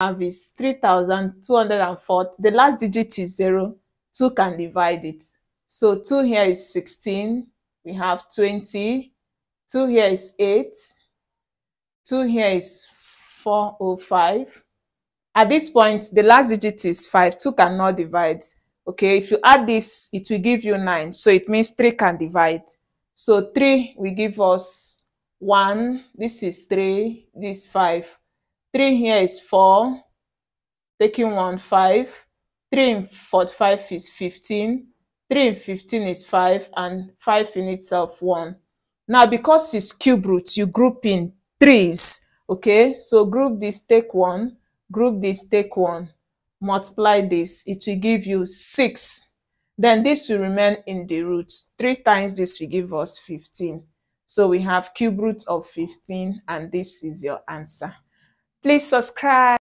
have is 3,240. The last digit is 0. 2 can divide it. So 2 here is 16. We have 20. 2 here is 8. 2 here is 405. At this point, the last digit is 5. 2 cannot divide. Okay, if you add this, it will give you 9. So it means 3 can divide. So 3 will give us 1. This is 3. This is 5. 3 here is 4. Taking 1, 5. 3 in 45 is 15. 3 in 15 is 5. And 5 in itself, 1. Now, because it's cube root, you group in threes. Okay, so group this, take 1. Group this, take 1 multiply this, it will give you 6. Then this will remain in the root. 3 times this will give us 15. So we have cube root of 15 and this is your answer. Please subscribe.